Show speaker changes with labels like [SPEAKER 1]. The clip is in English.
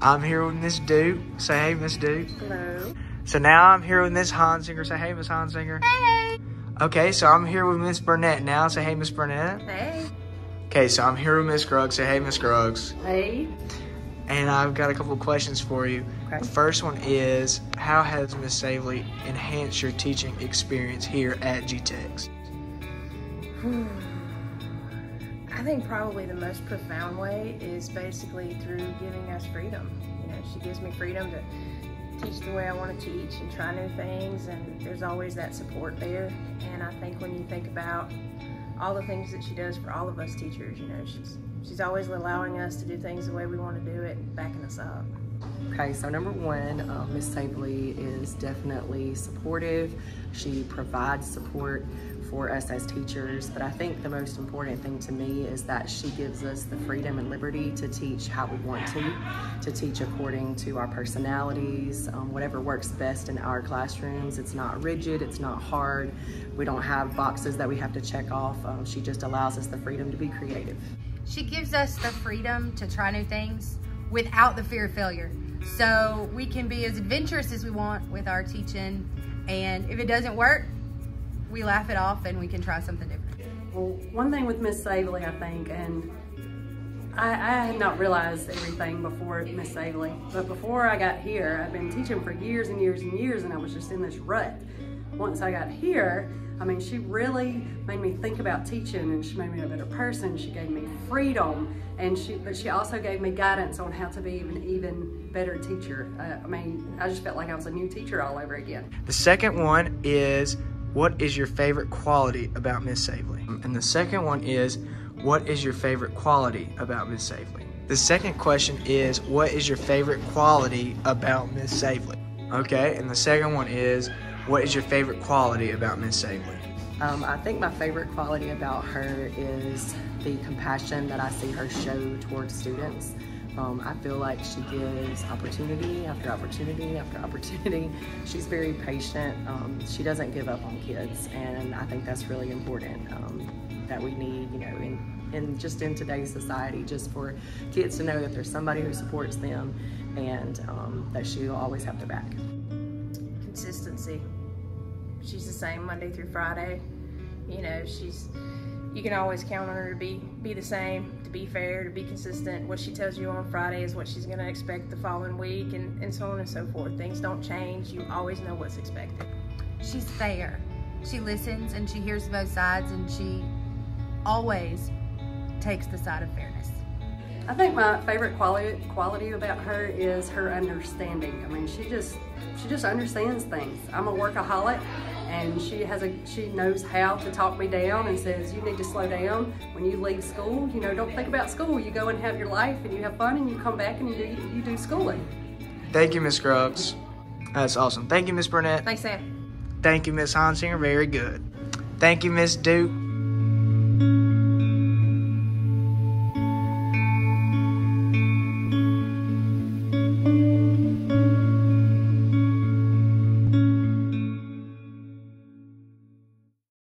[SPEAKER 1] I'm here with Miss Duke. Say hey, Miss Duke.
[SPEAKER 2] Hello.
[SPEAKER 1] So now I'm here with Miss Hansinger. Say hey, Miss Hansinger.
[SPEAKER 2] Hey.
[SPEAKER 1] Okay, so I'm here with Miss Burnett now. Say hey, Miss Burnett.
[SPEAKER 2] Hey.
[SPEAKER 1] Okay, so I'm here with Miss Scruggs. Say hey, Miss Scruggs.
[SPEAKER 2] Hey.
[SPEAKER 1] And I've got a couple questions for you.
[SPEAKER 2] Okay.
[SPEAKER 1] The first one is, how has Miss Savely enhanced your teaching experience here at GTECHS?
[SPEAKER 2] I think probably the most profound way is basically through giving us freedom. You know, she gives me freedom to teach the way I want to teach and try new things, and there's always that support there. And I think when you think about all the things that she does for all of us teachers, you know, she's she's always allowing us to do things the way we want to do it and backing us up.
[SPEAKER 3] Okay, so number one, um, Miss Savely is definitely supportive. She provides support for us as teachers, but I think the most important thing to me is that she gives us the freedom and liberty to teach how we want to, to teach according to our personalities, um, whatever works best in our classrooms. It's not rigid, it's not hard. We don't have boxes that we have to check off. Um, she just allows us the freedom to be creative.
[SPEAKER 4] She gives us the freedom to try new things without the fear of failure. So we can be as adventurous as we want with our teaching. And if it doesn't work, we laugh it off and we can try something different.
[SPEAKER 5] Well, one thing with Miss Savely, I think, and I, I had not realized everything before Miss Savely, but before I got here, I've been teaching for years and years and years, and I was just in this rut. Once I got here, I mean, she really made me think about teaching, and she made me a better person. She gave me freedom, and she, but she also gave me guidance on how to be an even better teacher. Uh, I mean, I just felt like I was a new teacher all over again.
[SPEAKER 1] The second one is, what is your favorite quality about Miss Savely? And the second one is, what is your favorite quality about Miss Savely? The second question is, what is your favorite quality about Miss Savely? Okay, and the second one is, what is your favorite quality about Miss Savely?
[SPEAKER 3] Um, I think my favorite quality about her is the compassion that I see her show towards students. Um, I feel like she gives opportunity after opportunity after opportunity. She's very patient. Um, she doesn't give up on kids, and I think that's really important um, that we need, you know, in, in just in today's society, just for kids to know that there's somebody who supports them and um, that she'll always have their back.
[SPEAKER 2] consistency. She's the same Monday through Friday. You know, she's you can always count on her to be be the same, to be fair, to be consistent. What she tells you on Friday is what she's going to expect the following week, and, and so on and so forth. Things don't change. You always know what's expected.
[SPEAKER 4] She's fair. She listens and she hears both sides and she always takes the side of fairness.
[SPEAKER 5] I think my favorite quality quality about her is her understanding. I mean, she just she just understands things. I'm a workaholic, and she has a she knows how to talk me down and says you need to slow down when you leave school. You know, don't think about school. You go and have your life, and you have fun, and you come back and you do you do schooling.
[SPEAKER 1] Thank you, Miss Scruggs. That's awesome. Thank you, Miss Burnett.
[SPEAKER 2] Thanks, Sam.
[SPEAKER 1] Thank you, Miss Hansinger. Very good. Thank you, Miss Duke.